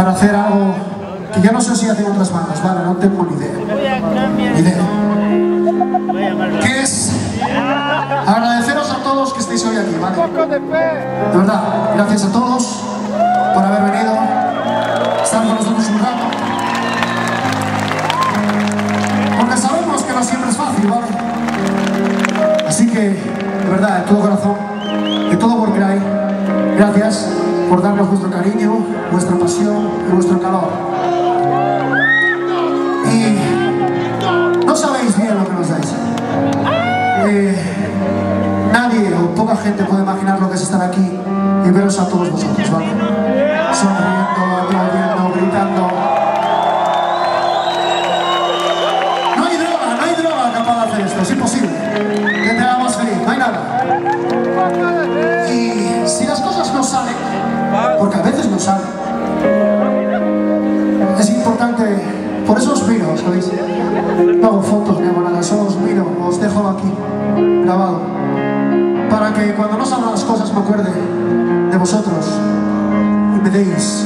para hacer algo que ya no sé si hacen otras bandas, vale, no tengo ni idea. Ni idea. Que es agradeceros a todos que estéis hoy aquí, ¿vale? De verdad, gracias a todos por haber venido, estar con nosotros un rato. Porque sabemos que no siempre es fácil, ¿vale? Así que, de verdad, de todo corazón, de todo por Cry, gracias por darnos vuestro cariño, vuestra pasión y vuestro calor. Y no sabéis bien lo que nos dais. Eh, nadie o poca gente puede imaginar lo que es estar aquí y veros a todos vosotros, ¿vale? Sonriendo, miro, ¿sabéis? No hago fotos ni hago nada, solo os miro, os dejo aquí, grabado, para que cuando no salgan las cosas me acuerde de vosotros y me deis